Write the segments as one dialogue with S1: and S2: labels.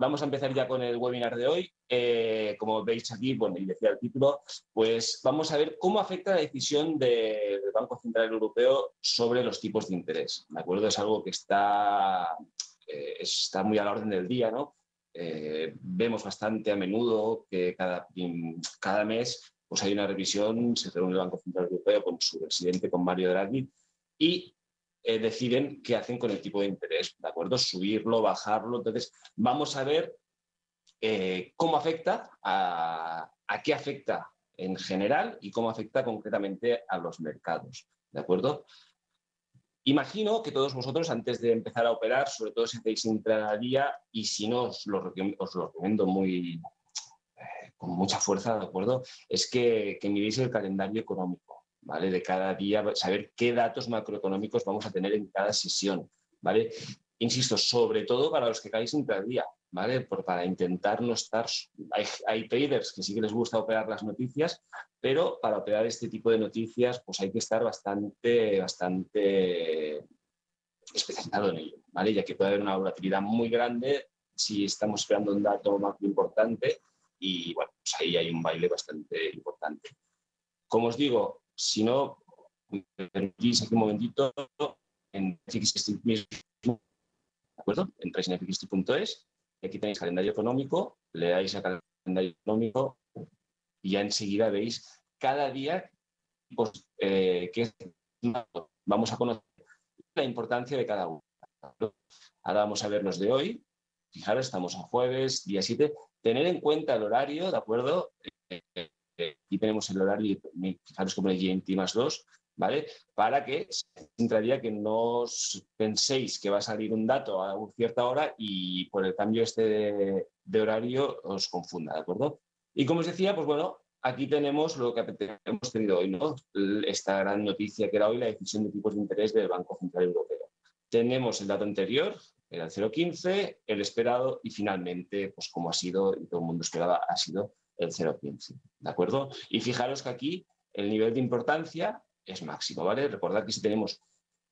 S1: vamos a empezar ya con el webinar de hoy. Eh, como veis aquí, bueno, y decía el título, pues vamos a ver cómo afecta la decisión del Banco Central Europeo sobre los tipos de interés. ¿De acuerdo? Es algo que está, eh, está muy a la orden del día, ¿no? Eh, vemos bastante a menudo que cada, cada mes pues hay una revisión, se reúne el Banco Central Europeo con su presidente, con Mario Draghi, y eh, deciden qué hacen con el tipo de interés, ¿de acuerdo? Subirlo, bajarlo. Entonces, vamos a ver eh, cómo afecta, a, qué afecta en general y cómo afecta concretamente a los mercados, ¿de acuerdo? Imagino que todos vosotros, antes de empezar a operar, sobre todo si hacéis intradía, y si no, os lo, os lo recomiendo muy, eh, con mucha fuerza, ¿de acuerdo? Es que, que miréis el calendario económico. ¿Vale? De cada día, saber qué datos macroeconómicos vamos a tener en cada sesión, ¿vale? Insisto, sobre todo para los que caéis día, ¿vale? Por, para intentar no estar... Hay, traders que sí que les gusta operar las noticias, pero para operar este tipo de noticias pues hay que estar bastante, bastante especializado en ello, ¿vale? Ya que puede haber una volatilidad muy grande si estamos esperando un dato más importante y, bueno, pues ahí hay un baile bastante importante. Como os digo, si no, permitís aquí un momentito en mismo, ¿de acuerdo? Entráis en aquí tenéis calendario económico, le dais a calendario económico y ya enseguida veis cada día pues, eh, que vamos a conocer la importancia de cada uno. Ahora vamos a ver los de hoy. Fijaros, estamos a jueves, día 7. Tener en cuenta el horario, ¿de acuerdo? Eh, aquí tenemos el horario, fijaros como el GMT más 2, ¿vale? Para que entraría que no os penséis que va a salir un dato a una cierta hora y por el cambio este de, horario os confunda, ¿de acuerdo? Y como os decía, pues bueno, aquí tenemos lo que hemos tenido hoy, ¿no? Esta gran noticia que era hoy la decisión de tipos de interés del Banco Central Europeo. Tenemos el dato anterior, era el 0,15, el esperado y finalmente, pues como ha sido y todo el mundo esperaba, ha sido el 0,15, ¿de acuerdo? Y fijaros que aquí el nivel de importancia es máximo, ¿vale? Recordad que si tenemos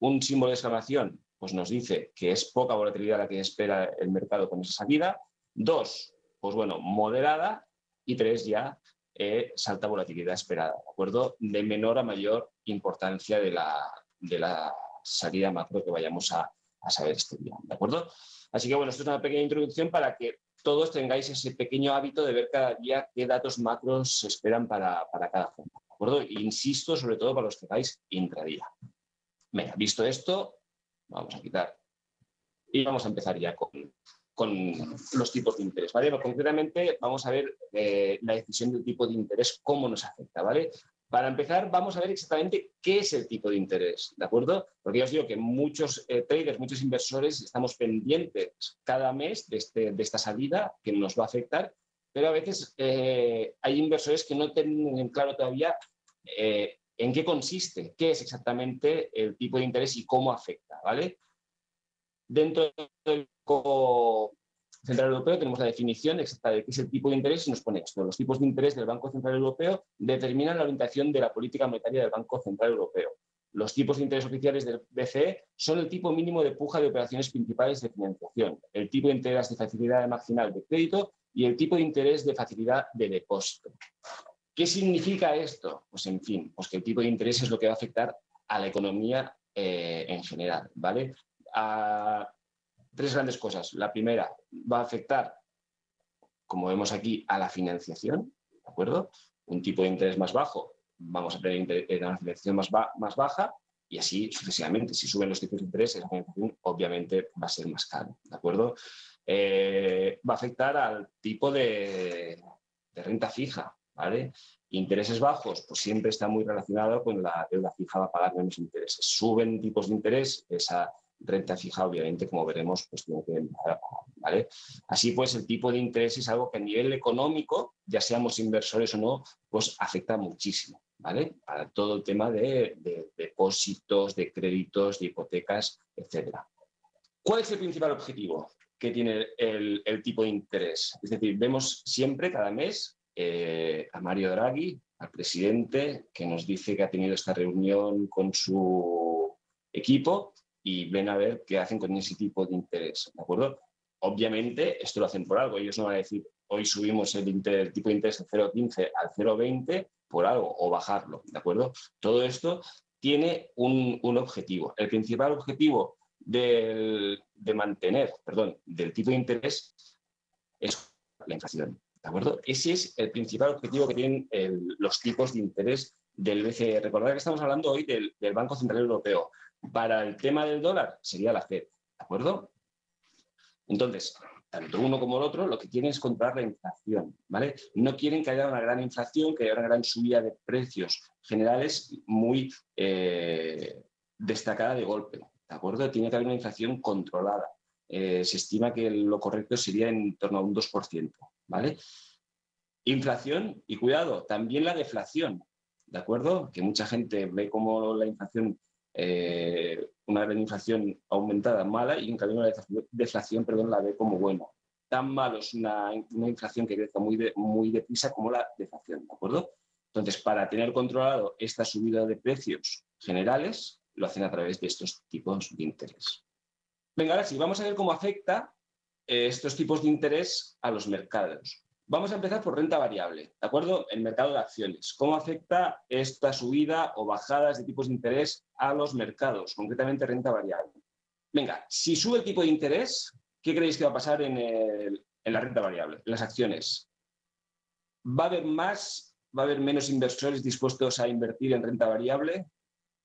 S1: un símbolo de exclamación, pues nos dice que es poca volatilidad la que espera el mercado con esa salida. Dos, pues bueno, moderada. Y tres, ya eh, salta volatilidad esperada, ¿de acuerdo? De menor a mayor importancia de la, de la salida macro que vayamos a, a saber este día, ¿de acuerdo? Así que bueno, esto es una pequeña introducción para que todos tengáis ese pequeño hábito de ver cada día qué datos macros se esperan para, cada fondo. ¿De acuerdo? insisto, sobre todo para los que hagáis intradía. Venga, visto esto, vamos a quitar. Y vamos a empezar ya con, los tipos de interés. ¿vale? concretamente, vamos a ver eh, la decisión del tipo de interés, cómo nos afecta. ¿vale? Para empezar, vamos a ver exactamente qué es el tipo de interés, ¿de acuerdo? Porque ya os digo que muchos eh, traders, muchos inversores estamos pendientes cada mes de, este, de, esta salida que nos va a afectar, pero a veces eh, hay inversores que no tienen claro todavía eh, en qué consiste, qué es exactamente el tipo de interés y cómo afecta, ¿vale? Dentro del Central Europeo tenemos la definición exacta de qué es el tipo de interés y nos pone esto. Los tipos de interés del Banco Central Europeo determinan la orientación de la política monetaria del Banco Central Europeo. Los tipos de interés oficiales del BCE son el tipo mínimo de puja de operaciones principales de financiación, el tipo de interés de facilidad marginal de crédito y el tipo de interés de facilidad de depósito. ¿Qué significa esto? Pues en fin, pues que el tipo de interés es lo que va a afectar a la economía eh, en general, ¿vale? Tres grandes cosas. La primera va a afectar, como vemos aquí, a la financiación, ¿de acuerdo? Un tipo de interés más bajo, vamos a tener una financiación más, más baja y así sucesivamente. Si suben los tipos de interés, la financiación obviamente va a ser más caro, ¿de acuerdo? Eh, va a afectar al tipo de, de renta fija, ¿vale? Intereses bajos, pues siempre está muy relacionado con la deuda fija va a pagar menos intereses. Suben tipos de interés, esa renta fija, obviamente, como veremos, pues tiene que. Así pues, el tipo de interés es algo que a nivel económico, ya seamos inversores o no, pues afecta muchísimo, ¿vale? Para todo el tema de, depósitos, de créditos, de hipotecas, etcétera. ¿Cuál es el principal objetivo que tiene el, tipo de interés? Es decir, vemos siempre, cada mes, eh, a Mario Draghi, al presidente, que nos dice que ha tenido esta reunión con su equipo y ven a ver qué hacen con ese tipo de interés, ¿de acuerdo? obviamente esto lo hacen por algo. Ellos no van a decir, hoy subimos el, tipo de interés de 0,15 al 0,20 por algo o bajarlo, ¿de acuerdo? Todo esto tiene un, objetivo. El principal objetivo de mantener, perdón, del tipo de interés es la inflación, ¿de acuerdo? Ese es el principal objetivo que tienen los tipos de interés del BCE. Recordad que estamos hablando hoy del, del Banco Central Europeo. Para el tema del dólar sería la FED, ¿de acuerdo? Entonces, tanto uno como el otro lo que quieren es controlar la inflación, ¿vale? No quieren que haya una gran inflación, que haya una gran subida de precios generales muy eh, destacada de golpe, ¿de acuerdo? Tiene que haber una inflación controlada. Eh, se estima que lo correcto sería en torno a un 2%, ¿vale? Inflación y cuidado, también la deflación, ¿de acuerdo? Que mucha gente ve como la inflación eh, una inflación aumentada mala y en cambio una deflación perdón, la ve como bueno. Tan malo es una, inflación que crece muy, muy deprisa como la deflación, ¿de acuerdo? Entonces, para tener controlado esta subida de precios generales, lo hacen a través de estos tipos de interés. Venga, ahora sí, vamos a ver cómo afecta eh, estos tipos de interés a los mercados. Vamos a empezar por renta variable, ¿de acuerdo? El mercado de acciones. ¿Cómo afecta esta subida o bajadas de tipos de interés a los mercados, concretamente renta variable? Venga, si sube el tipo de interés, ¿qué creéis que va a pasar en, la renta variable, en las acciones? ¿Va a haber más, va a haber menos inversores dispuestos a invertir en renta variable?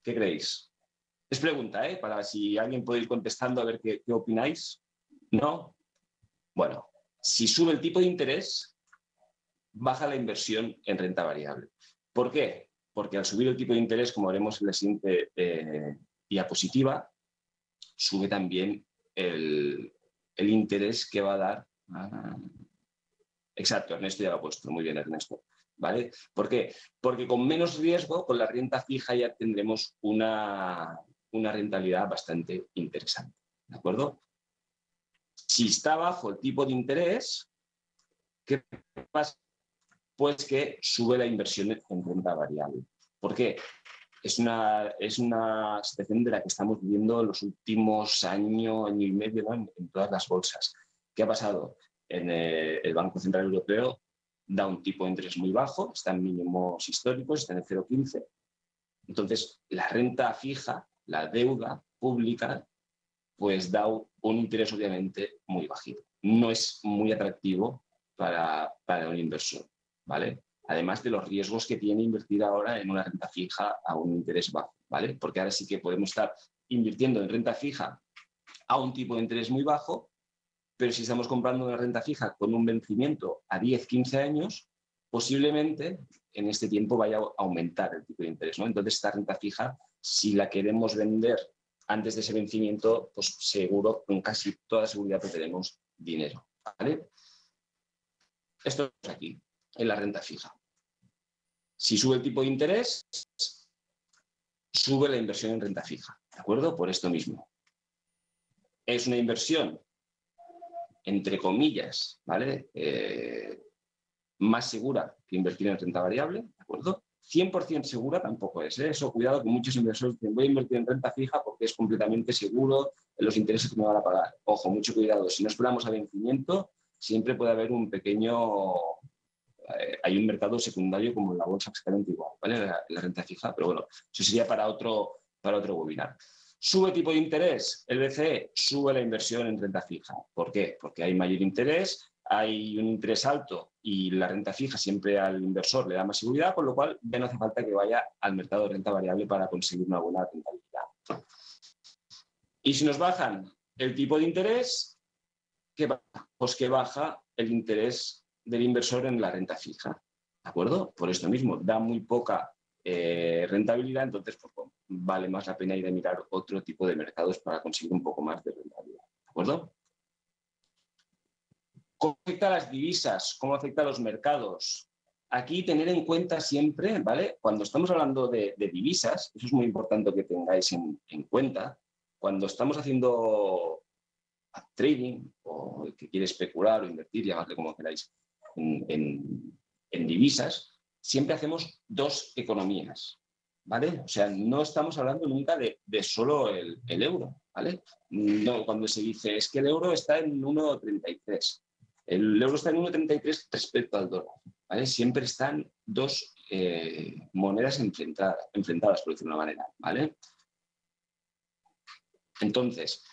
S1: ¿Qué creéis? Es pregunta, ¿eh? Para si alguien puede ir contestando a ver qué, qué opináis. ¿No? Bueno, si sube el tipo de interés, baja la inversión en renta variable. ¿Por qué? Porque al subir el tipo de interés, como veremos en la siguiente eh, diapositiva, sube también el, interés que va a dar. Exacto, Ernesto ya lo ha puesto. Muy bien, Ernesto. ¿Vale? ¿Por qué? Porque con menos riesgo, con la renta fija ya tendremos una, una rentabilidad bastante interesante. ¿De acuerdo? Si está bajo el tipo de interés, ¿qué pasa? Pues que sube la inversión en renta variable. ¿Por qué? Es una, es una situación de la que estamos viviendo en los últimos años, año y medio en, todas las bolsas. ¿Qué ha pasado? En eh, el Banco Central Europeo da un tipo de interés muy bajo, está en mínimos históricos, está en el 0,15. Entonces, la renta fija, la deuda pública, pues da un interés obviamente muy bajito. No es muy atractivo para, para un inversor. ¿Vale? Además de los riesgos que tiene invertir ahora en una renta fija a un interés bajo, ¿vale? Porque ahora sí que podemos estar invirtiendo en renta fija a un tipo de interés muy bajo, pero si estamos comprando una renta fija con un vencimiento a 10, 15 años, posiblemente en este tiempo vaya a aumentar el tipo de interés, ¿no? Entonces esta renta fija, si la queremos vender antes de ese vencimiento, pues seguro, con casi toda seguridad que tenemos dinero, ¿vale? Esto es aquí en la renta fija. Si sube el tipo de interés, sube la inversión en renta fija, ¿de acuerdo? Por esto mismo. Es una inversión, entre comillas, ¿vale? Eh, más segura que invertir en renta variable, ¿de acuerdo? 100% segura tampoco es. ¿eh? Eso, cuidado con muchos inversores dicen voy a invertir en renta fija porque es completamente seguro los intereses que me van a pagar. Ojo, mucho cuidado. Si no esperamos a vencimiento, siempre puede haber un pequeño hay un mercado secundario como en la bolsa exactamente igual, ¿vale? La, renta fija, pero bueno, eso sería para otro, para otro webinar. Sube tipo de interés, el BCE sube la inversión en renta fija. ¿Por qué? Porque hay mayor interés, hay un interés alto y la renta fija siempre al inversor le da más seguridad, con lo cual ya no hace falta que vaya al mercado de renta variable para conseguir una buena rentabilidad. Y si nos bajan el tipo de interés, ¿qué baja? Pues que baja el interés del inversor en la renta fija. ¿De acuerdo? Por esto mismo, da muy poca eh, rentabilidad, entonces pues, vale más la pena ir a mirar otro tipo de mercados para conseguir un poco más de rentabilidad. ¿De acuerdo? ¿Cómo afecta a las divisas? ¿Cómo afecta a los mercados? Aquí tener en cuenta siempre, ¿vale? Cuando estamos hablando de, divisas, eso es muy importante que tengáis en, en cuenta, cuando estamos haciendo trading o el que quiere especular o invertir, llamadle como queráis, en, divisas, siempre hacemos dos economías. ¿vale? O sea, no estamos hablando nunca de, solo el, euro, ¿vale? No, cuando se dice es que el euro está en 1,33. El euro está en 1,33 respecto al dólar, ¿vale? Siempre están dos eh, monedas enfrentadas, enfrentadas, por decirlo de una manera, ¿vale? Entonces,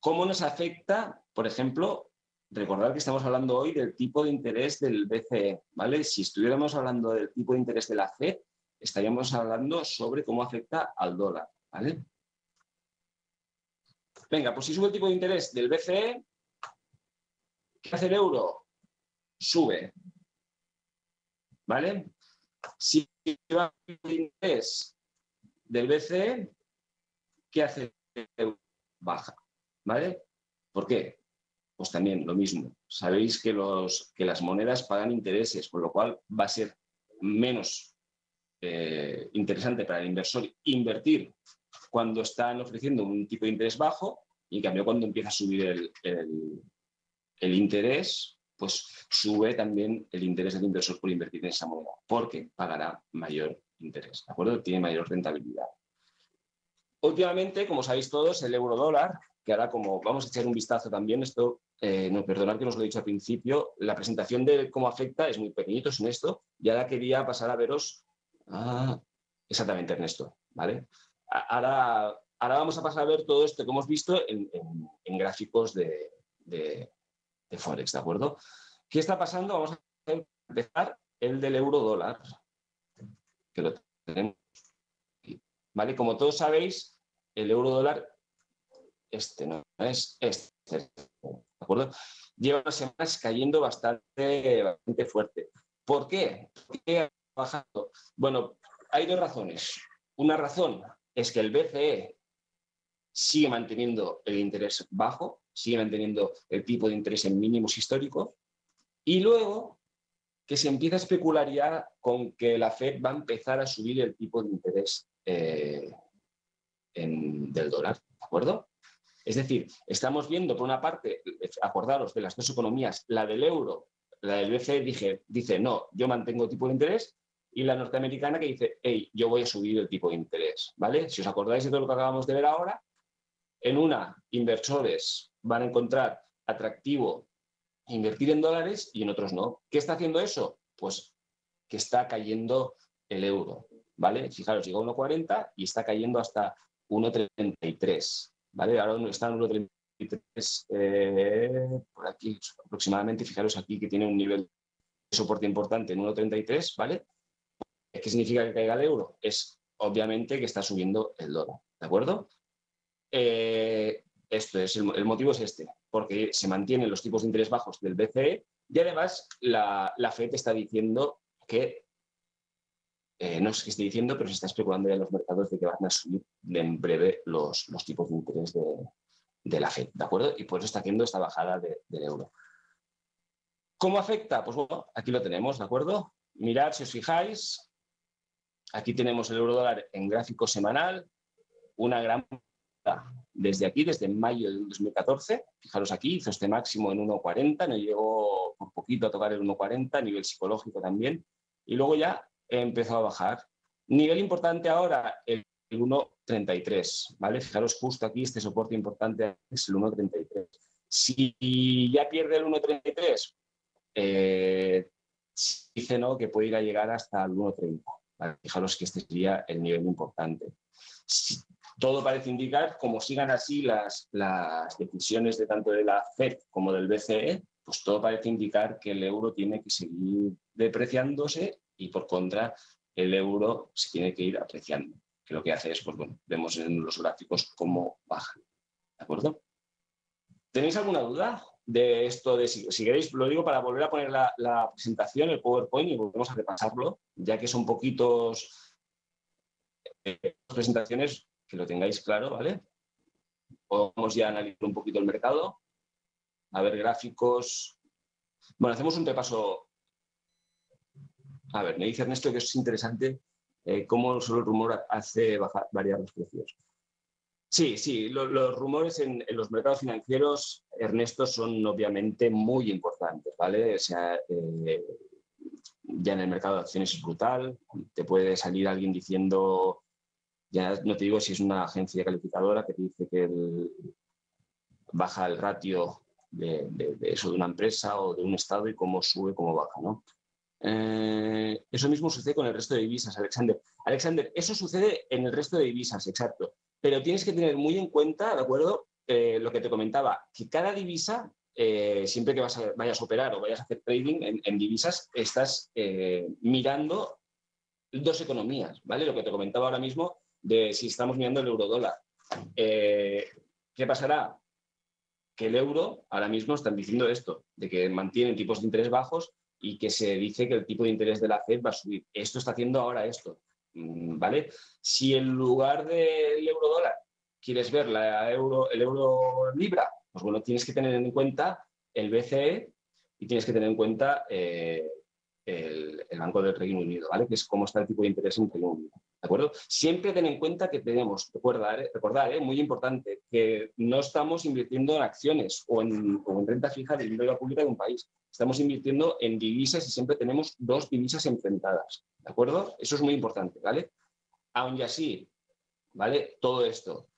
S1: ¿cómo nos afecta, por ejemplo, recordar que estamos hablando hoy del tipo de interés del BCE, ¿vale? Si estuviéramos hablando del tipo de interés de la FED, estaríamos hablando sobre cómo afecta al dólar, ¿vale? Venga, pues si sube el tipo de interés del BCE, ¿qué hace el euro? Sube, ¿vale? Si va el interés del BCE, ¿qué hace el euro? Baja, ¿vale? ¿Por qué? Pues también lo mismo. Sabéis que, los, que las monedas pagan intereses, con lo cual va a ser menos eh, interesante para el inversor invertir cuando están ofreciendo un tipo de interés bajo y en cambio cuando empieza a subir el, el, interés, pues sube también el interés del inversor por invertir en esa moneda, porque pagará mayor interés, ¿de acuerdo? Tiene mayor rentabilidad. Últimamente, como sabéis todos, el euro dólar, que ahora como vamos a echar un vistazo también, esto, eh, no perdonad que os lo he dicho al principio, la presentación de cómo afecta es muy pequeñito, en esto, y ahora quería pasar a veros exactamente, Ernesto. ¿vale? Ahora, ahora vamos a pasar a ver todo esto que hemos visto en, gráficos de, Forex, ¿de acuerdo? ¿Qué está pasando? Vamos a empezar el del euro dólar, que lo. ¿Vale? Como todos sabéis, el euro dólar, este no es este, ¿de acuerdo? Lleva unas semanas cayendo bastante, bastante fuerte. ¿Por qué? ¿Por qué bajando? Bueno, hay dos razones. Una razón es que el BCE sigue manteniendo el interés bajo, sigue manteniendo el tipo de interés en mínimos históricos, y luego que se empieza a especular ya con que la Fed va a empezar a subir el tipo de interés eh, del dólar, ¿de acuerdo? Es decir, estamos viendo por una parte, acordaros de las dos economías, la del euro, la del BCE dije, dice, no, yo mantengo tipo de interés, y la norteamericana que dice, hey, yo voy a subir el tipo de interés, ¿vale? Si os acordáis de todo lo que acabamos de ver ahora, en una, inversores van a encontrar atractivo invertir en dólares y en otros no. ¿Qué está haciendo eso? Pues que está cayendo el euro, ¿vale? Fijaros, llegó a 1,40 y está cayendo hasta 1,33, ¿vale? Ahora está en 1,33 eh, por aquí aproximadamente, fijaros aquí que tiene un nivel de soporte importante en 1,33, ¿vale? ¿Qué significa que caiga el euro? Es obviamente que está subiendo el dólar, ¿de acuerdo? Eh, el, motivo es este, porque se mantienen los tipos de interés bajos del BCE y además la FED está diciendo que, eh, no sé qué está diciendo, pero se está especulando ya en los mercados de que van a subir en breve los, los tipos de interés de, la FED, ¿de acuerdo? Y por eso está haciendo esta bajada del euro. ¿Cómo afecta? Pues bueno, aquí lo tenemos, ¿de acuerdo? Mirad, si os fijáis, Aquí tenemos el euro dólar en gráfico semanal, una gran desde aquí, desde mayo del 2014. Fijaros aquí, hizo este máximo en 1,40, no llegó por poquito a tocar el 1,40, a nivel psicológico también, y luego ya empezó a bajar. Nivel importante ahora, el 1,33, ¿vale? Fijaros justo aquí, este soporte importante es el 1,33. Si ya pierde el 1,33, eh, dice no que puede ir a llegar hasta el 1,30. Fijaros que este sería el nivel importante. todo parece indicar, como sigan así las, las decisiones de tanto de la FED como del BCE, pues todo parece indicar que el euro tiene que seguir depreciándose y por contra el euro se tiene que ir apreciando. Que lo que hace es, pues bueno, vemos en los gráficos cómo bajan. ¿De acuerdo? ¿Tenéis alguna duda? de esto de, si, queréis, lo digo para volver a poner la, presentación, el PowerPoint, y volvemos a repasarlo, ya que son poquitos eh, presentaciones, que lo tengáis claro, ¿vale? Vamos ya analizar un poquito el mercado, a ver gráficos. Bueno, hacemos un repaso. A ver, me dice Ernesto que es interesante eh, cómo solo el rumor hace bajar, variar los precios. Sí, sí, los rumores en, los mercados financieros, Ernesto, son obviamente muy importantes, ¿vale? O sea, eh, ya en el mercado de acciones es brutal. Te puede salir alguien diciendo, ya no te digo si es una agencia calificadora que te dice que baja el ratio de, eso de una empresa o de un estado y cómo sube, cómo baja. ¿no? Eh, eso mismo sucede con el resto de divisas, Alexander. Alexander, eso sucede en el resto de divisas, exacto. Pero tienes que tener muy en cuenta, ¿de acuerdo? Eh, lo que te comentaba, que cada divisa, eh, siempre que vas vayas a operar o vayas a hacer trading en, divisas, estás mirando dos economías, ¿vale? Lo que te comentaba ahora mismo de si estamos mirando el euro dólar. ¿Qué pasará? Que el euro ahora mismo están diciendo esto, de que mantienen tipos de interés bajos y que se dice que el tipo de interés de la FED va a subir. Esto está haciendo ahora esto, mm, ¿vale? Si en lugar del euro dólar quieres ver la euro, el euro libra, pues bueno, tienes que tener en cuenta el BCE y tienes que tener en cuenta eh, el, Banco del Reino Unido, ¿vale? Que es cómo está el tipo de interés en el Reino Unido. ¿De acuerdo? Siempre ten en cuenta que tenemos, recordar, ¿eh? recordar ¿eh? muy importante, que no estamos invirtiendo en acciones o en, renta fija de la pública de un país. Estamos invirtiendo en divisas y siempre tenemos dos divisas enfrentadas. ¿De acuerdo? Eso es muy importante, ¿vale? Aún así, ¿vale? Todo esto,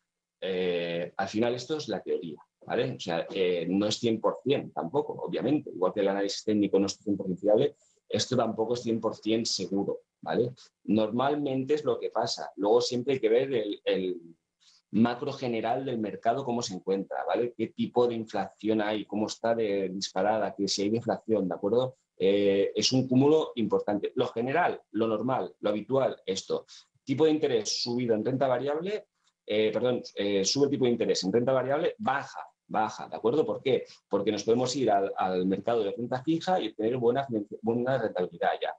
S1: eh, al final esto es la teoría, ¿vale? O sea, no es 100% tampoco, obviamente. Igual que el análisis técnico no es 100% fiable, esto tampoco es 100% seguro, ¿vale? Normalmente es lo que pasa. Luego siempre hay que ver el, macro general del mercado, cómo se encuentra, ¿vale? Qué tipo de inflación hay, cómo está de disparada, que si hay deflación, ¿de acuerdo? Eh, es un cúmulo importante. Lo general, lo normal, lo habitual, esto. Tipo de interés subido en renta variable, eh, perdón, eh, sube el tipo de interés en renta variable, baja baja, ¿de acuerdo? ¿Por qué? Porque nos podemos ir al, mercado de renta fija y tener buena, buena rentabilidad ya.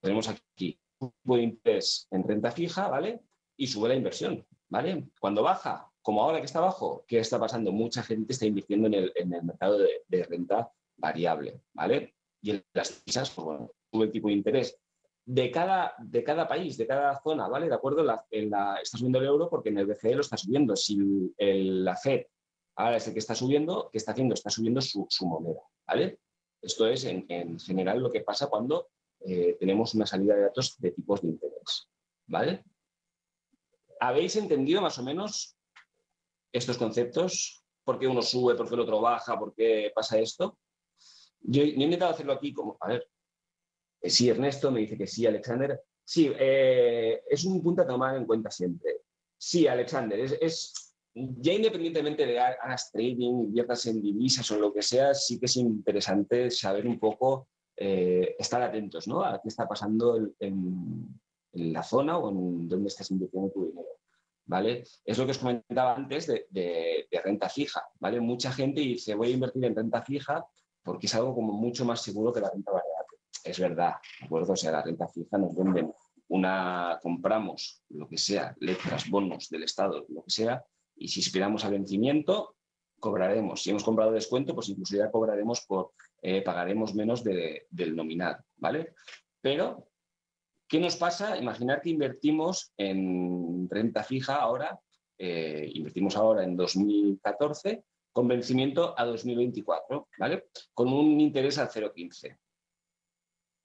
S1: Tenemos aquí un de interés en renta fija, ¿vale? Y sube la inversión, ¿vale? Cuando baja, como ahora que está bajo, ¿qué está pasando? Mucha gente está invirtiendo en el, mercado de, renta variable, ¿vale? Y en las fichas, pues bueno, sube el tipo de interés de cada, de cada país, de cada zona, ¿vale? De acuerdo, en la, está subiendo el euro porque en el BCE lo está subiendo. Si la FED ahora es el que está subiendo, ¿qué está haciendo? Está subiendo su, moneda, ¿vale? Esto es en, general lo que pasa cuando eh, tenemos una salida de datos de tipos de interés, ¿vale? ¿Habéis entendido más o menos estos conceptos? ¿Por qué uno sube, por qué el otro baja, por qué pasa esto? Yo, yo he intentado hacerlo aquí como, a ver, sí, Ernesto me dice que sí, Alexander. Sí, eh, es un punto a tomar en cuenta siempre. Sí, Alexander, es, ya independientemente de hagas trading, inviertas en divisas o lo que sea, sí que es interesante saber un poco, eh, estar atentos ¿no? a qué está pasando en, la zona o en dónde estás invirtiendo tu dinero. ¿Vale? Es lo que os comentaba antes de, de, renta fija. ¿vale? Mucha gente dice voy a invertir en renta fija porque es algo como mucho más seguro que la renta variable es verdad, ¿de acuerdo? O sea, la renta fija nos venden una, compramos lo que sea, letras, bonos del Estado, lo que sea, y si esperamos a vencimiento, cobraremos. Si hemos comprado descuento, pues incluso ya cobraremos por, eh, pagaremos menos del nominal, ¿vale? Pero, ¿qué nos pasa? Imaginar que invertimos en renta fija ahora, eh, invertimos ahora en 2014, con vencimiento a 2024, ¿vale? Con un interés al 0,15.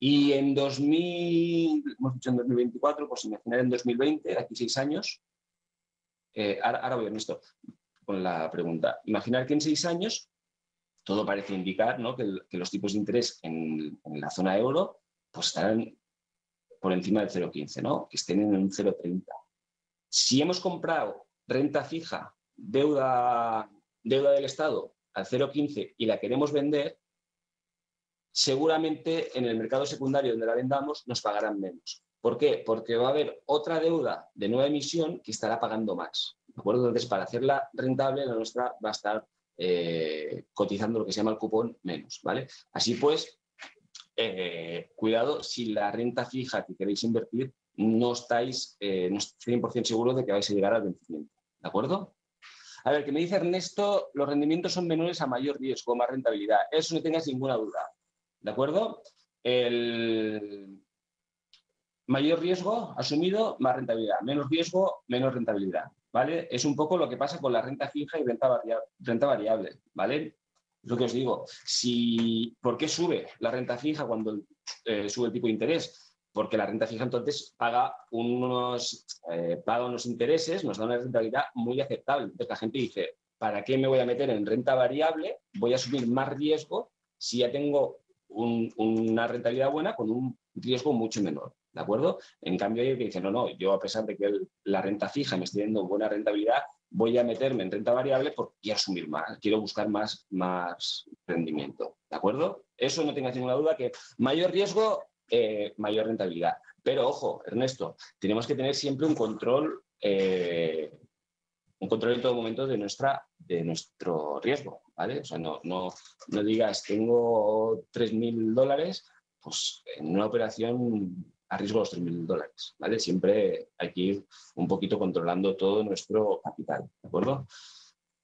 S1: Y en 2000, hemos dicho en 2024, pues imaginar en 2020, de aquí seis años, eh, ahora, voy a esto con la pregunta. Imaginar que en seis años todo parece indicar que, los tipos de interés en, la zona euro pues estarán por encima del 0,15, ¿no? que estén en un 0,30. Si hemos comprado renta fija, deuda, deuda del Estado al 0,15 y la queremos vender, seguramente en el mercado secundario donde la vendamos nos pagarán menos. ¿Por qué? Porque va a haber otra deuda de nueva emisión que estará pagando más. ¿de acuerdo? Entonces, para hacerla rentable, la nuestra va a estar eh, cotizando lo que se llama el cupón menos. ¿vale? Así pues, eh, cuidado si la renta fija que queréis invertir no estáis eh, no 100% seguros de que vais a llegar al vencimiento. ¿De acuerdo? A ver, que me dice Ernesto, los rendimientos son menores a mayor riesgo, más rentabilidad. Eso no tengas ninguna duda. ¿De acuerdo? El mayor riesgo asumido, más rentabilidad. Menos riesgo, menos rentabilidad. ¿Vale? Es un poco lo que pasa con la renta fija y renta, variable, ¿vale? Es lo que os digo. Si, ¿Por qué sube la renta fija cuando eh, sube el tipo de interés? Porque la renta fija entonces paga unos, eh, paga unos intereses, nos da una rentabilidad muy aceptable. Entonces la gente dice, ¿para qué me voy a meter en renta variable? Voy a asumir más riesgo si ya tengo una rentabilidad buena con un riesgo mucho menor. ¿De acuerdo? En cambio, hay que dice, no, no, yo a pesar de que la renta fija me esté dando buena rentabilidad, voy a meterme en renta variable porque quiero asumir más, quiero buscar más, más rendimiento. ¿De acuerdo? Eso no tengas ninguna duda que mayor riesgo, eh, mayor rentabilidad. Pero ojo, Ernesto, tenemos que tener siempre un control, eh, un control en todo momento de, nuestra, de nuestro riesgo. ¿Vale? O sea, no, no, no digas, tengo 3.000 dólares, pues en una operación a riesgo los 3.000 dólares, ¿vale? Siempre hay que ir un poquito controlando todo nuestro capital, ¿de acuerdo?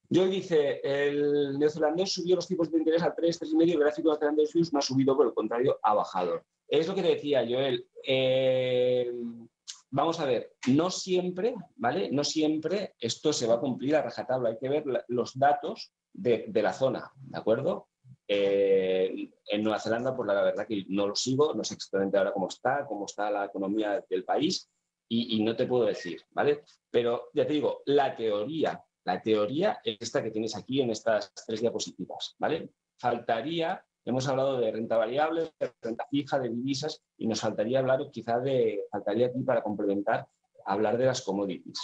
S1: Yo dice, el neozelandés subió los tipos de interés al 3, 3,5, el gráfico neozelandés no ha subido, por el contrario, ha bajado. Es lo que te decía, Joel. Eh, vamos a ver, no siempre, ¿vale? No siempre esto se va a cumplir a rajatabla. Hay que ver los datos de, de la zona, ¿de acuerdo? Eh, en Nueva Zelanda, pues la verdad que no lo sigo, no sé exactamente ahora cómo está, cómo está la economía del país y, no te puedo decir, ¿vale? Pero ya te digo, la teoría, la teoría es esta que tienes aquí en estas tres diapositivas, ¿vale? Faltaría, hemos hablado de renta variable, de renta fija, de divisas y nos faltaría hablar quizá de, faltaría aquí para complementar, hablar de las commodities,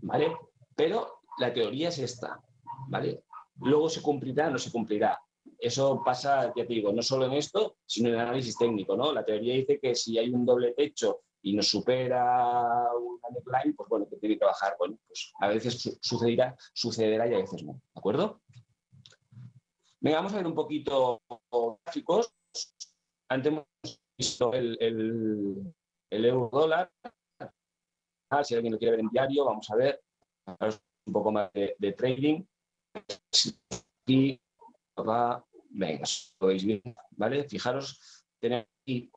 S1: ¿vale? Pero la teoría es esta, ¿vale? Luego se cumplirá, no se cumplirá eso pasa, ya te digo, no solo en esto, sino en el análisis técnico. ¿no? La teoría dice que si hay un doble techo y nos supera una neckline, pues bueno, que tiene que bajar. Bueno, pues a veces sucederá, sucederá y a veces no. ¿De acuerdo? Venga, vamos a ver un poquito gráficos. Antes hemos visto el, el, euro dólar. Ah, si alguien lo quiere ver en diario, vamos a ver un poco más de, trading. Y va Venga, podéis ver, ¿vale? Fijaros, tenemos aquí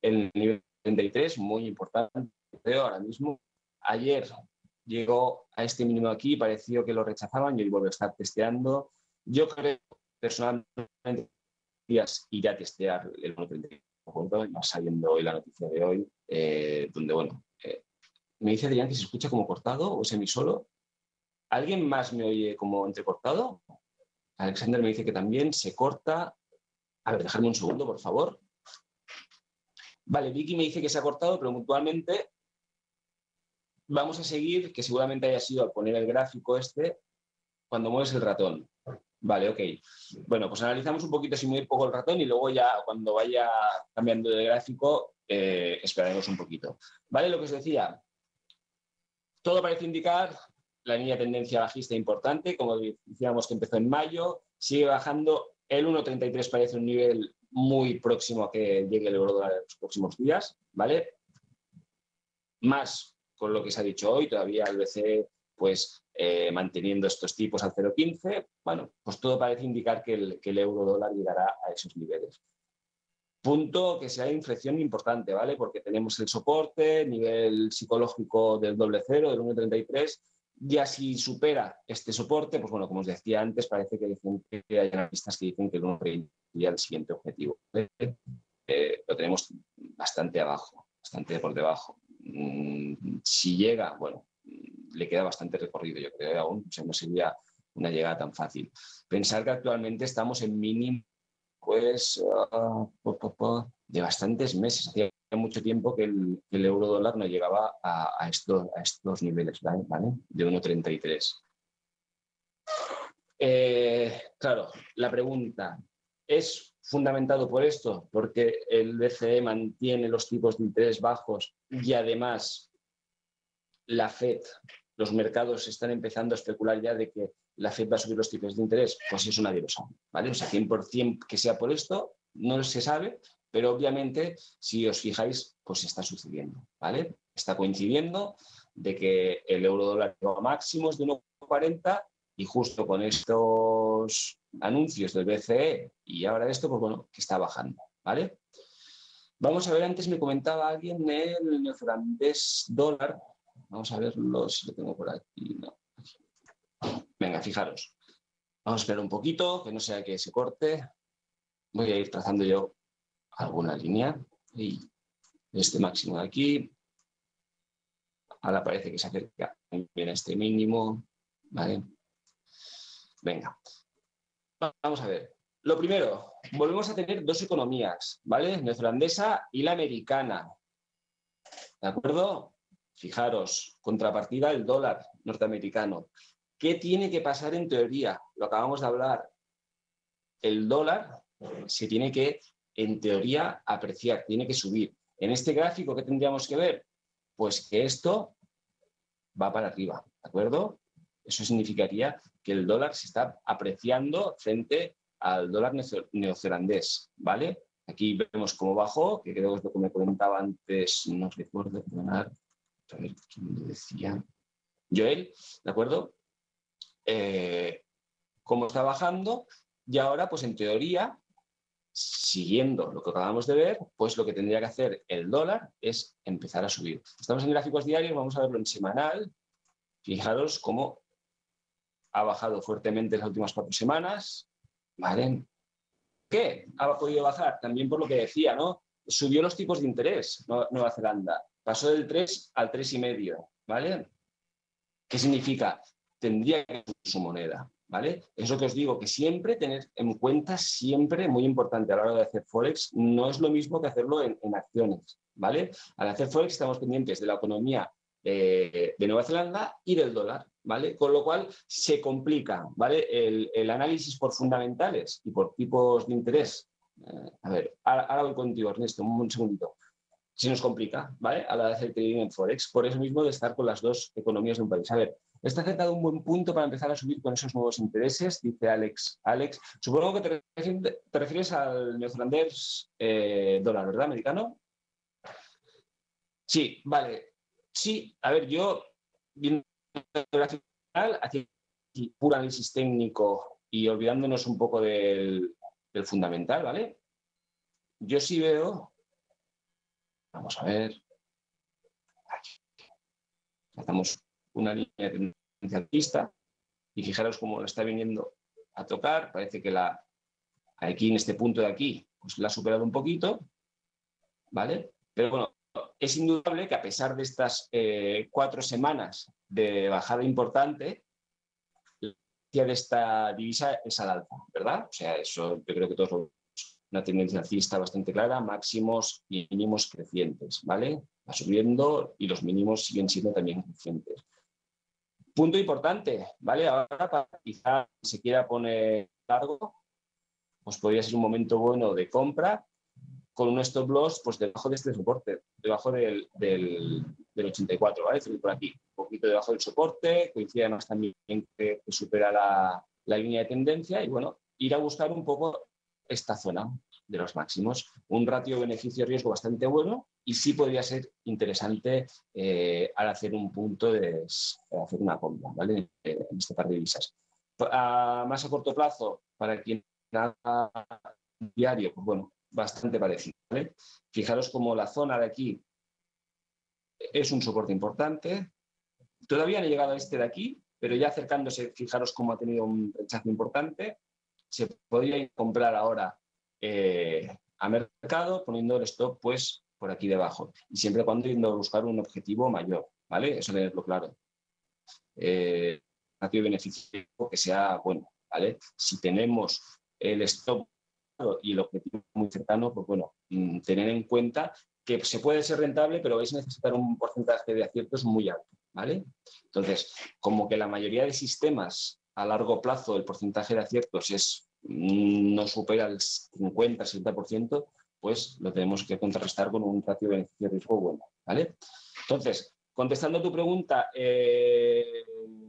S1: el nivel 33, muy importante, ahora mismo. Ayer llegó a este mínimo aquí, pareció que lo rechazaban y hoy vuelve a estar testeando. Yo creo, personalmente, iré a testear el 1.33, más sabiendo hoy la noticia de hoy, eh, donde, bueno, eh, me dice Adrián que se escucha como cortado o semi solo. ¿Alguien más me oye como entrecortado? Alexander me dice que también se corta. A ver, dejadme un segundo, por favor. Vale, Vicky me dice que se ha cortado, pero mutuamente vamos a seguir, que seguramente haya sido al poner el gráfico este, cuando mueves el ratón. Vale, ok. Bueno, pues analizamos un poquito si mueve poco el ratón y luego ya cuando vaya cambiando de gráfico eh, esperaremos un poquito. Vale, lo que os decía. Todo parece indicar la línea de tendencia bajista importante, como decíamos que empezó en mayo, sigue bajando. El 1.33 parece un nivel muy próximo a que llegue el euro dólar en los próximos días, ¿vale? Más con lo que se ha dicho hoy, todavía el BCE pues eh, manteniendo estos tipos al 0,15, bueno, pues todo parece indicar que el, euro dólar llegará a esos niveles. Punto que sea inflexión importante, ¿vale? Porque tenemos el soporte, nivel psicológico del doble cero, del 1,33, ya si supera este soporte, pues bueno, como os decía antes, parece que, hay analistas que dicen que el 1 sería el siguiente objetivo. Eh, lo tenemos bastante abajo, bastante por debajo. Mm, si llega, bueno, le queda bastante recorrido, yo creo, aún no sería una llegada tan fácil. Pensar que actualmente estamos en mínimo, pues, ah, de bastantes meses mucho tiempo que el, euro dólar no llegaba a, estos, a estos, niveles, ¿vale? De 1,33. Eh, claro, la pregunta, ¿es fundamentado por esto? Porque el BCE mantiene los tipos de interés bajos y además la FED, los mercados están empezando a especular ya de que la FED va a subir los tipos de interés, pues eso nadie lo sabe, ¿vale? O sea, 100% que sea por esto, no se sabe, pero obviamente, si os fijáis, pues está sucediendo, ¿vale? Está coincidiendo de que el euro dólar a máximos de 1,40 y justo con estos anuncios del BCE y ahora esto, pues bueno, que está bajando, ¿vale? Vamos a ver, antes me comentaba alguien el neozelandés dólar. Vamos a verlo si lo tengo por aquí. Venga, fijaros. Vamos a esperar un poquito, que no sea que se corte. Voy a ir trazando yo alguna línea. Este máximo de aquí. Ahora parece que se acerca bien a este mínimo. ¿Vale? Venga. Vamos a ver. Lo primero, volvemos a tener dos economías, ¿vale? Neozelandesa y la americana. ¿De acuerdo? Fijaros, contrapartida el dólar norteamericano. ¿Qué tiene que pasar en teoría? Lo acabamos de hablar. El dólar se tiene que, en teoría, apreciar, tiene que subir. En este gráfico, ¿qué tendríamos que ver? Pues que esto va para arriba, ¿de acuerdo? Eso significaría que el dólar se está apreciando frente al dólar neozelandés, ¿vale? Aquí vemos cómo bajó, que creo que es lo que me comentaba antes, no recuerdo, a ver quién me decía. Joel, ¿de acuerdo? Eh, cómo está bajando y ahora, pues en teoría, siguiendo lo que acabamos de ver, pues lo que tendría que hacer el dólar es empezar a subir. Estamos en gráficos diarios, vamos a verlo en semanal. Fijaros cómo ha bajado fuertemente las últimas cuatro semanas. ¿Vale? ¿Qué ha podido bajar? También por lo que decía, ¿no? Subió los tipos de interés Nueva Zelanda. Pasó del 3 al 3,5, ¿vale? ¿Qué significa? tendría que ser su moneda. ¿Vale? Es lo que os digo, que siempre tener en cuenta, siempre muy importante a la hora de hacer Forex, no es lo mismo que hacerlo en, acciones. ¿vale? Al hacer Forex estamos pendientes de la economía de Nueva Zelanda y del dólar, ¿vale? Con lo cual se complica, ¿vale? El, análisis por fundamentales y por tipos de interés. Eh, a ver, ahora, voy contigo, Ernesto, un, segundito. Se nos complica, ¿vale? A la hora de hacer trading en Forex, por eso mismo de estar con las dos economías de un país. A ver, Está acercado un buen punto para empezar a subir con esos nuevos intereses, dice Alex. Alex, supongo que te, refieres al neozelandés eh, dólar, ¿verdad? ¿Americano? Sí, vale. Sí, a ver, yo viendo haciendo puro análisis técnico y olvidándonos un poco del, fundamental, ¿vale? Yo sí veo, vamos a ver, estamos una línea de tendencia y fijaros cómo la está viniendo a tocar, parece que la aquí en este punto de aquí pues la ha superado un poquito, ¿vale? Pero bueno, es indudable que a pesar de estas eh, cuatro semanas de bajada importante, la de esta divisa es al alza, ¿verdad? O sea, eso yo creo que todos lo una tendencia alcista bastante clara, máximos y mínimos crecientes, ¿vale? Va subiendo y los mínimos siguen siendo también crecientes. Punto importante, ¿vale? Ahora para quizá se quiera poner largo, pues podría ser un momento bueno de compra con un stop loss pues debajo de este soporte, debajo del, del, 84, ¿vale? por aquí, un poquito debajo del soporte, coincide además también que, supera la, la, línea de tendencia y bueno, ir a buscar un poco esta zona de los máximos. Un ratio beneficio-riesgo bastante bueno y sí podría ser interesante eh, al hacer un punto de hacer una compra ¿vale? en este par de divisas. más a corto plazo, para quien haga diario, pues bueno, bastante parecido. Fijaros como la zona de aquí es un soporte importante. Todavía no he llegado a este de aquí, pero ya acercándose, fijaros cómo ha tenido un rechazo importante. Se podría comprar ahora eh, a mercado poniendo el stop pues por aquí debajo y siempre cuando yendo a buscar un objetivo mayor, ¿vale? Eso tenerlo claro. Eh, beneficio que sea bueno, ¿vale? Si tenemos el stop y el objetivo muy cercano, pues bueno, mm, tener en cuenta que se puede ser rentable, pero vais a necesitar un porcentaje de aciertos muy alto, ¿vale? Entonces, como que la mayoría de sistemas a largo plazo el porcentaje de aciertos es no supera el 50-60%, pues lo tenemos que contrarrestar con un ratio de beneficio-riesgo bueno. ¿vale? Entonces, contestando a tu pregunta, eh,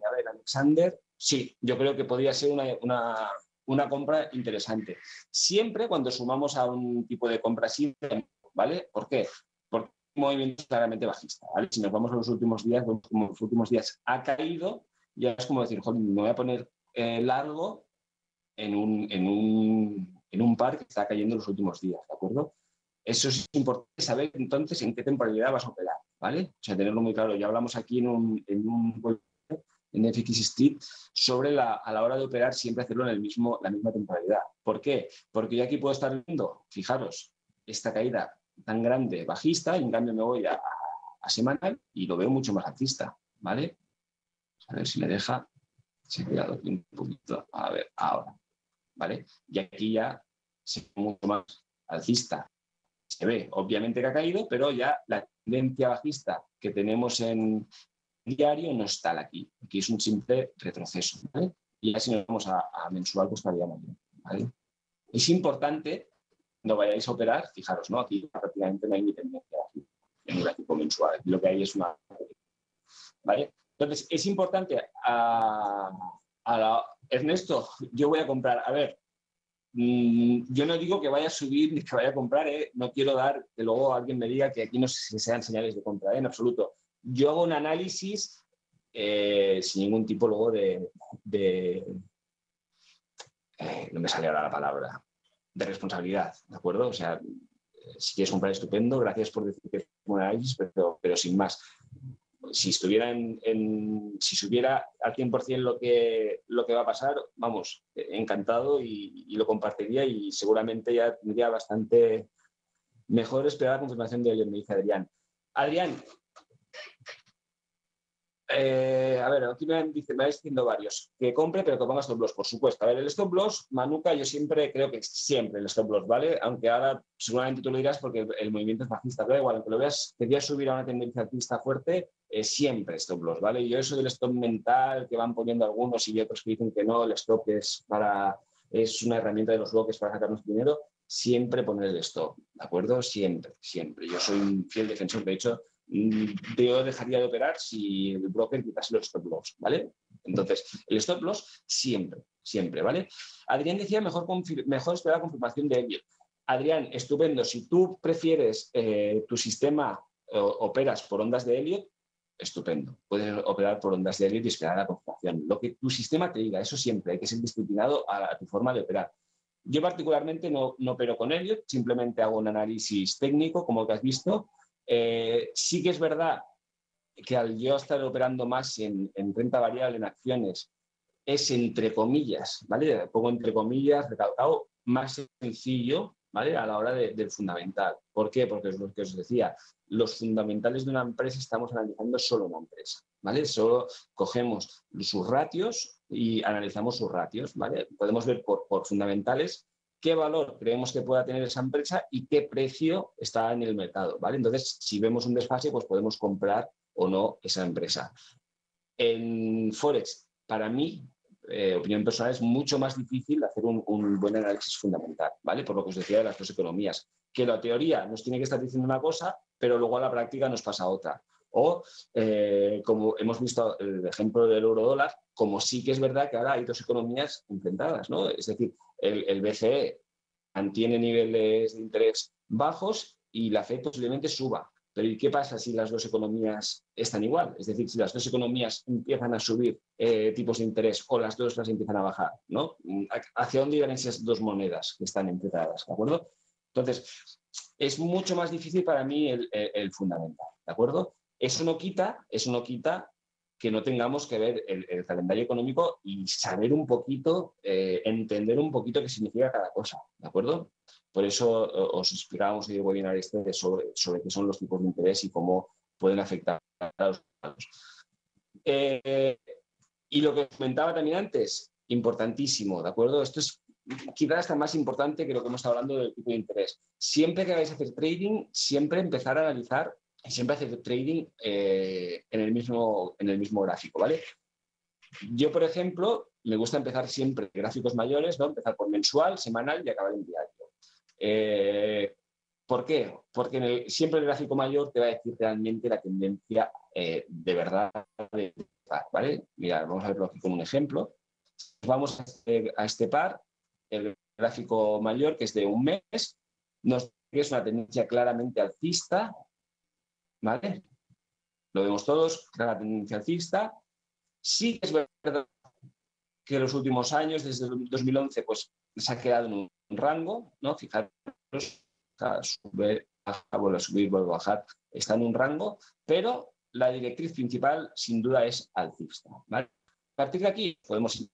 S1: a ver, Alexander, sí, yo creo que podría ser una, una, compra interesante. Siempre cuando sumamos a un tipo de compra así, ¿vale? ¿Por qué? Porque un movimiento claramente bajista, ¿vale? Si nos vamos a los últimos días, como los últimos días ha caído, ya es como decir, joder, me voy a poner eh, largo en un, en un, en un par que está cayendo en los últimos días, ¿de acuerdo? Eso es importante saber entonces en qué temporalidad vas a operar, ¿vale? O sea, tenerlo muy claro. Ya hablamos aquí en un, en un en FX Street sobre la, a la hora de operar siempre hacerlo en el mismo, la misma temporalidad. ¿Por qué? Porque yo aquí puedo estar viendo, fijaros, esta caída tan grande bajista y en cambio me voy a, a semanal y lo veo mucho más alcista, ¿vale? A ver si me deja. Se ha quedado aquí un poquito. A ver, ahora. ¿Vale? Y aquí ya se ve mucho más alcista. Se ve, obviamente que ha caído, pero ya la tendencia bajista que tenemos en diario no está aquí. Aquí es un simple retroceso. Y así nos vamos a, mensual, pues estaríamos bien. ¿vale? Es importante, no vayáis a operar, fijaros, ¿no? Aquí prácticamente no hay ni tendencia en un gráfico mensual. Lo que hay es una... ¿Vale? Entonces, es importante a, Ernesto, yo voy a comprar, a ver, mm, yo no digo que vaya a subir ni que vaya a comprar, ¿eh? no quiero dar que luego alguien me diga que aquí no sean señales de compra, ¿eh? en absoluto. Yo hago un análisis eh, sin ningún tipo luego de, no me sale ahora la palabra, de responsabilidad, ¿de acuerdo? O sea, si quieres comprar estupendo, gracias por decir que es un análisis, pero sin más si estuviera en, si supiera al 100% lo que, lo que va a pasar, vamos, encantado y, lo compartiría y seguramente ya tendría bastante mejor esperar la confirmación de me dice Adrián. Adrián, eh, a ver, aquí me, dice, me vais diciendo varios. Que compre, pero que ponga stop loss, por supuesto. A ver, el stop loss, Manuka, yo siempre creo que siempre el stop loss, ¿vale? Aunque ahora seguramente tú lo dirás porque el movimiento es bajista, pero igual, aunque lo veas, querías subir a una tendencia alcista fuerte, siempre stop loss, ¿vale? Yo eso del stop mental que van poniendo algunos y otros que dicen que no, el stop es, para, es una herramienta de los bloques para sacarnos dinero, siempre poner el stop, ¿de acuerdo? Siempre, siempre. Yo soy un fiel defensor, de hecho, mm, yo dejaría de operar si el broker quitase los stop loss, ¿vale? Entonces, el stop loss siempre, siempre, ¿vale? Adrián decía mejor, mejor esperar la confirmación de Elliot. Adrián, estupendo. Si tú prefieres eh, tu sistema operas por ondas de Elliot, estupendo. Puedes operar por ondas de Elliot y esperar la confirmación. Lo que tu sistema te diga, eso siempre, hay que ser disciplinado a, tu forma de operar. Yo particularmente no, no, opero con Elliot, simplemente hago un análisis técnico, como que has visto. Eh, sí que es verdad que al yo estar operando más en, en renta variable, en acciones, es entre comillas, ¿vale? Pongo entre comillas, recalcado, más sencillo, ¿vale? A la hora del fundamental. ¿Por qué? Porque es lo que os decía, los fundamentales de una empresa estamos analizando solo una empresa, ¿vale? Solo cogemos sus ratios y analizamos sus ratios, ¿vale? Podemos ver por, fundamentales qué valor creemos que pueda tener esa empresa y qué precio está en el mercado, ¿vale? Entonces, si vemos un desfase, pues podemos comprar o no esa empresa. En Forex, para mí, eh, opinión personal, es mucho más difícil hacer un, buen análisis fundamental, ¿vale? Por lo que os decía de las dos economías, que la teoría nos tiene que estar diciendo una cosa pero luego a la práctica nos pasa otra. O, eh, como hemos visto el ejemplo del euro dólar, como sí que es verdad que ahora hay dos economías enfrentadas, ¿no? Es decir, el, BCE mantiene niveles de interés bajos y la FED posiblemente suba. Pero ¿y qué pasa si las dos economías están igual? Es decir, si las dos economías empiezan a subir eh, tipos de interés o las dos las empiezan a bajar, ¿no? ¿Hacia dónde irán esas dos monedas que están enfrentadas? ¿De acuerdo? Entonces, es mucho más difícil para mí el, fundamental, ¿de acuerdo? Eso no quita, eso no quita que no tengamos que ver el, calendario económico y saber un poquito, eh, entender un poquito qué significa cada cosa, ¿de acuerdo? Por eso eh, os explicábamos en el webinar este sobre, sobre qué son los tipos de interés y cómo pueden afectar a los pagos. Eh, y lo que comentaba también antes, importantísimo, ¿de acuerdo? Esto es quizás está más importante que lo que hemos estado hablando del tipo de interés. Siempre que vais a hacer trading, siempre empezar a analizar siempre hacer trading eh, en, el mismo, en el mismo gráfico, ¿vale? Yo, por ejemplo, me gusta empezar siempre gráficos mayores, ¿no? Empezar por mensual, semanal y acabar en diario. Eh, ¿Por qué? Porque siempre el gráfico mayor te va a decir realmente la tendencia eh, de verdad ¿vale? Mira, vamos a verlo aquí con un ejemplo. Vamos a este, a este par el gráfico mayor, que es de un mes, nos es una tendencia claramente alcista, ¿vale? Lo vemos todos, clara tendencia alcista. Sí es verdad que los últimos años, desde 2011, pues se ha quedado en un rango, ¿no? Fijaros, sube, baja, vuelve a subir, vuelve a bajar, está en un rango, pero la directriz principal sin duda es alcista, ¿vale? partir de aquí podemos ir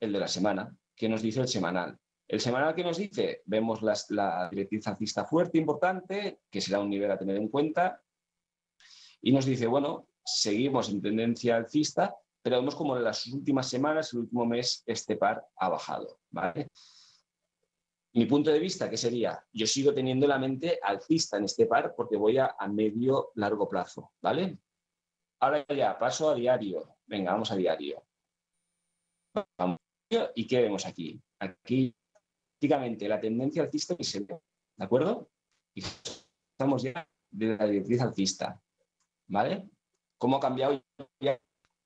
S1: el de la semana, que nos dice el semanal. El semanal que nos dice, vemos la directriz alcista fuerte, importante, que será un nivel a tener en cuenta, y nos dice, bueno, seguimos en tendencia alcista, pero vemos como en las últimas semanas, el último mes, este par ha bajado. ¿vale? Mi punto de vista, ¿qué sería? Yo sigo teniendo la mente alcista en este par porque voy a, a medio largo plazo. ¿vale? Ahora ya, paso a diario. Venga, vamos a diario. ¿Y qué vemos aquí? Aquí prácticamente la tendencia alcista y se ve, ¿de acuerdo? Y estamos ya de la directriz alcista, ¿vale? ¿Cómo ha cambiado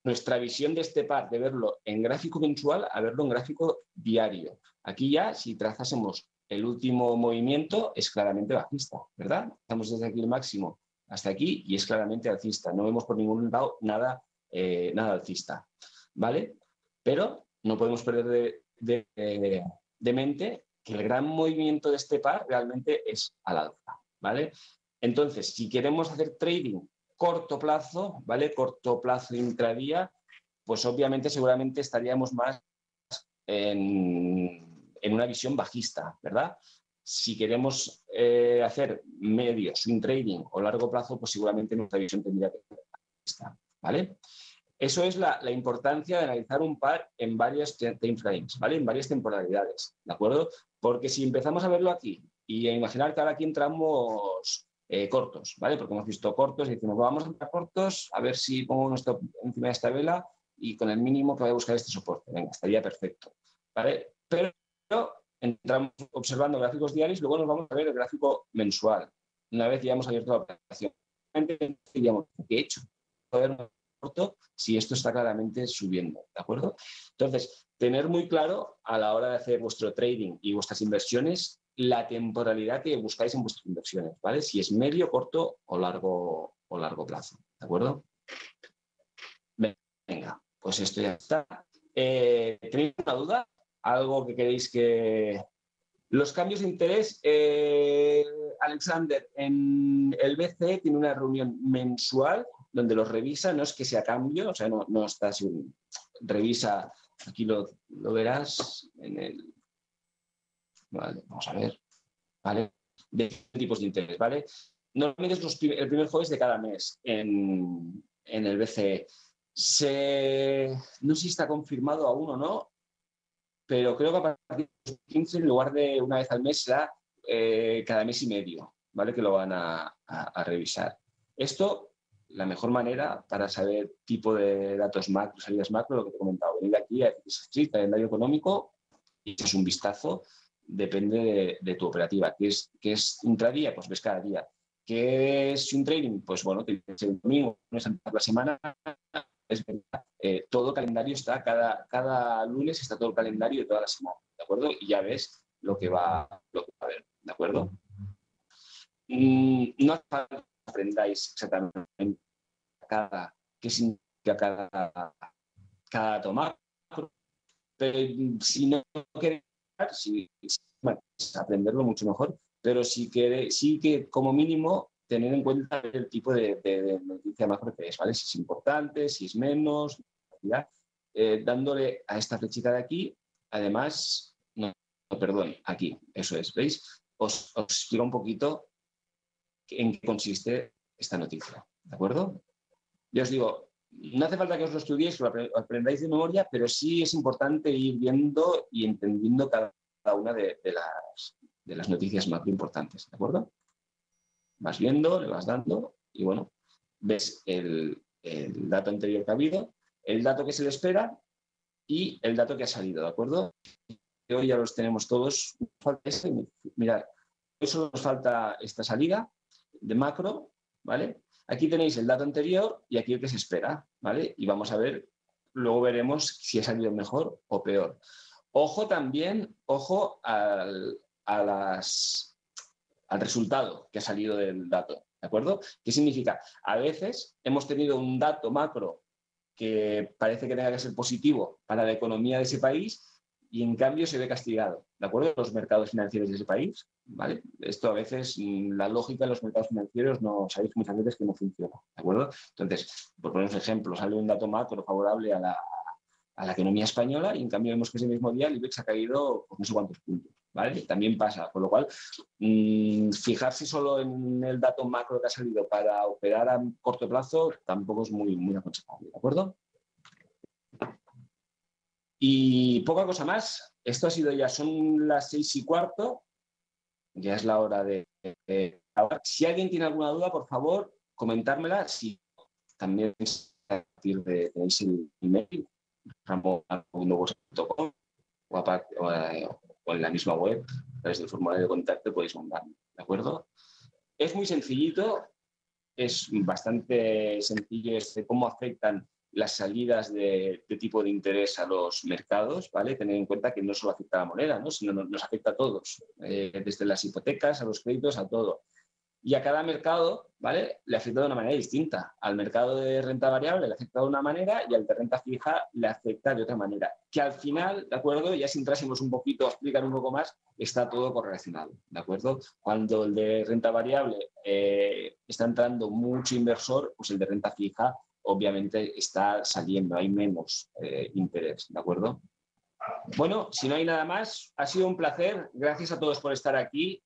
S1: nuestra visión de este par, de verlo en gráfico mensual a verlo en gráfico diario? Aquí ya, si trazásemos el último movimiento, es claramente bajista, ¿verdad? Estamos desde aquí el máximo hasta aquí y es claramente alcista. No vemos por ningún lado nada, eh, nada alcista, ¿vale? Pero no podemos perder de, de mente que el gran movimiento de este par realmente es al alza, ¿vale? Entonces, si queremos hacer trading corto plazo, ¿vale? Corto plazo intradía, pues obviamente seguramente estaríamos más en, una visión bajista, ¿verdad? Si queremos eh, hacer medio, swing trading o largo plazo, pues seguramente nuestra visión tendría que ser bajista, ¿vale? Eso es la, importancia de analizar un par en varios time frames, ¿vale? En varias temporalidades, ¿de acuerdo? Porque si empezamos a verlo aquí y a imaginar que ahora aquí entramos eh, cortos, ¿vale? Porque hemos visto cortos y decimos, vamos a entrar cortos, a ver si pongo nuestro encima de esta vela y con el mínimo que voy a buscar este soporte. Venga, estaría perfecto, ¿vale? Pero entramos observando gráficos diarios, luego nos vamos a ver el gráfico mensual. Una vez ya hemos abierto la operación, ¿qué he hecho? Si esto está claramente subiendo, ¿de acuerdo? Entonces, tener muy claro a la hora de hacer vuestro trading y vuestras inversiones la temporalidad que buscáis en vuestras inversiones, ¿vale? Si es medio, corto o largo, o largo plazo, ¿de acuerdo? Venga, pues esto ya está. Eh, ¿Tenéis una duda? ¿Algo que queréis que...? Los cambios de interés, eh, Alexander, en el BCE tiene una reunión mensual donde los revisa, no es que sea cambio, o sea, no, no está así, revisa, aquí lo, verás en el, vale, vamos a ver, vale, de tipos de interés, ¿vale? Normalmente es el primer jueves de cada mes en, el BCE. Se, no sé si está confirmado aún o no, pero creo que a partir de 15, en lugar de una vez al mes, será eh, cada mes y medio, ¿vale? Que lo van a, a revisar. Esto la mejor manera para saber tipo de datos macro, salidas macro, lo que te he comentado, venir aquí a el calendario económico y es un vistazo, depende de, tu operativa. ¿Qué es, ¿Qué es intradía? Pues ves cada día. ¿Qué es un trading? Pues bueno, te el domingo, la semana, es eh, todo calendario está, cada, cada lunes está todo el calendario de toda la semana, ¿de acuerdo? Y ya ves lo que va, a ver, ¿de acuerdo? Mm, no hace falta aprendáis exactamente cada, qué significa cada, cada dato Pero si no queréis si, aprenderlo mucho mejor, pero sí que, sí que como mínimo tener en cuenta el tipo de, noticia macro que es, ¿vale? Si es importante, si es menos, eh, dándole a esta flechita de aquí, además, no, perdón, aquí, eso es, ¿veis? Os, os explico un poquito en qué consiste esta noticia. ¿De acuerdo? Yo os digo, no hace falta que os lo estudiéis, lo aprendáis de memoria, pero sí es importante ir viendo y entendiendo cada una de, las, noticias más importantes. ¿De acuerdo? Vas viendo, le vas dando y bueno, ves el, dato anterior que ha habido, el dato que se le espera y el dato que ha salido, ¿de acuerdo? Hoy ya los tenemos todos. Mirad, eso nos falta esta salida, de macro, ¿vale? Aquí tenéis el dato anterior y aquí el que se espera, ¿vale? Y vamos a ver, luego veremos si ha salido mejor o peor. Ojo también, ojo al, al resultado que ha salido del dato, ¿de acuerdo? ¿Qué significa? A veces hemos tenido un dato macro que parece que tenga que ser positivo para la economía de ese país y en cambio se ve castigado, ¿de acuerdo? Los mercados financieros de ese país, ¿vale? Esto a veces, mm, la lógica de los mercados financieros no sabéis muchas veces que no funciona, ¿de acuerdo? Entonces, por poner un ejemplo, sale un dato macro favorable a la, a la economía española y en cambio vemos que ese mismo día el IBEX ha caído por no sé cuántos puntos, ¿vale? También pasa, con lo cual, mmm, fijarse solo en el dato macro que ha salido para operar a corto plazo tampoco es muy, muy aconsejable, ¿de acuerdo? Y poca cosa más. Esto ha sido ya, son las seis y cuarto. Ya es la hora de... si alguien tiene alguna duda, por favor, comentármela. Si también a partir de tenéis el email, ramón.com o, en la misma web, a través del formulario de contacto podéis mandarme, ¿de acuerdo? Es muy sencillito, es bastante sencillo este cómo afectan las salidas de, tipo de interés a los mercados, ¿vale? Tener en cuenta que no solo afecta a la moneda, ¿no? sino nos, nos afecta a todos, eh, desde las hipotecas, a los créditos, a todo. Y a cada mercado, ¿vale? Le afecta de una manera distinta. Al mercado de renta variable le afecta de una manera y al de renta fija le afecta de otra manera. Que al final, ¿de acuerdo? Ya si entrásemos un poquito a explicar un poco más, está todo correlacionado, ¿de acuerdo? Cuando el de renta variable eh, está entrando mucho inversor, pues el de renta fija obviamente está saliendo, hay menos eh, interés, ¿de acuerdo? Bueno, si no hay nada más, ha sido un placer. Gracias a todos por estar aquí.